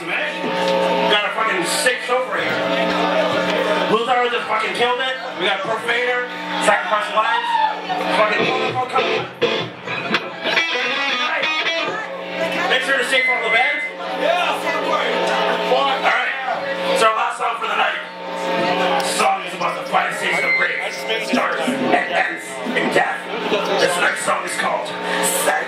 awesome, eh? We got a fucking sick show for you. Luther just fucking killed it. We got Profaner, Sacrifice Lives. Fucking wonderful coming. Make sure to stay for the band. Alright. It's our last song for the night. This song is about the five stages of grief. stars and ends in death. This next song is called Sanctum